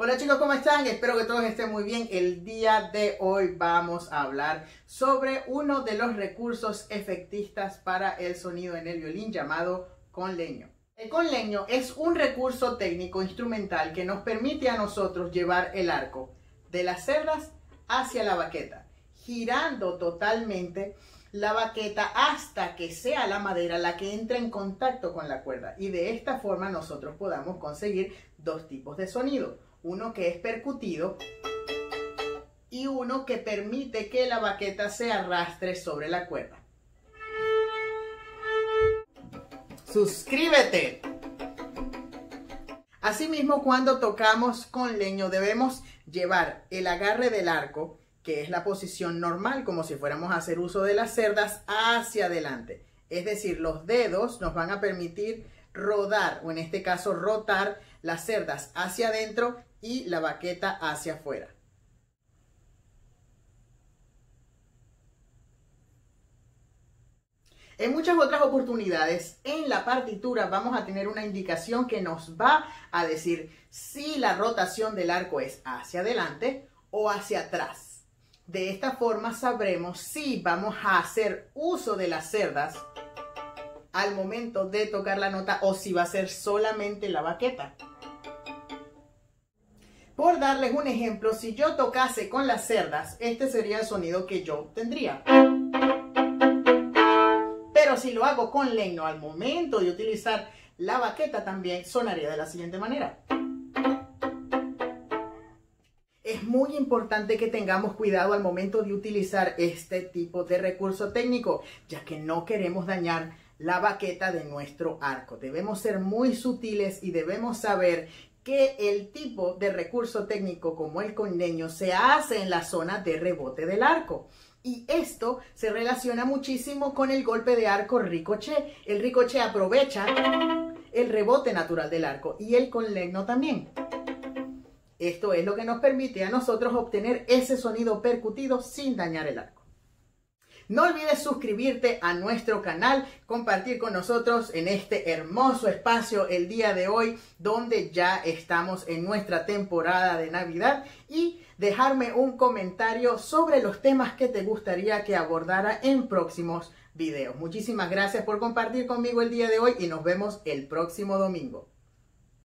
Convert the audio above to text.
Hola chicos, ¿cómo están? Espero que todos estén muy bien. El día de hoy vamos a hablar sobre uno de los recursos efectistas para el sonido en el violín llamado conleño. El conleño es un recurso técnico instrumental que nos permite a nosotros llevar el arco de las cerdas hacia la baqueta, girando totalmente la baqueta hasta que sea la madera la que entre en contacto con la cuerda y de esta forma nosotros podamos conseguir dos tipos de sonido uno que es percutido y uno que permite que la baqueta se arrastre sobre la cuerda. Suscríbete. Asimismo, cuando tocamos con leño debemos llevar el agarre del arco, que es la posición normal, como si fuéramos a hacer uso de las cerdas, hacia adelante. Es decir, los dedos nos van a permitir rodar, o en este caso rotar, las cerdas hacia adentro y la baqueta hacia afuera. En muchas otras oportunidades, en la partitura vamos a tener una indicación que nos va a decir si la rotación del arco es hacia adelante o hacia atrás. De esta forma sabremos si vamos a hacer uso de las cerdas al momento de tocar la nota o si va a ser solamente la baqueta. Por darles un ejemplo, si yo tocase con las cerdas, este sería el sonido que yo tendría. Pero si lo hago con leño al momento de utilizar la baqueta también sonaría de la siguiente manera. Es muy importante que tengamos cuidado al momento de utilizar este tipo de recurso técnico, ya que no queremos dañar la baqueta de nuestro arco. Debemos ser muy sutiles y debemos saber que el tipo de recurso técnico como el condeño se hace en la zona de rebote del arco. Y esto se relaciona muchísimo con el golpe de arco ricochet. El ricochet aprovecha el rebote natural del arco y el conlegno también. Esto es lo que nos permite a nosotros obtener ese sonido percutido sin dañar el arco. No olvides suscribirte a nuestro canal, compartir con nosotros en este hermoso espacio el día de hoy, donde ya estamos en nuestra temporada de Navidad y dejarme un comentario sobre los temas que te gustaría que abordara en próximos videos. Muchísimas gracias por compartir conmigo el día de hoy y nos vemos el próximo domingo.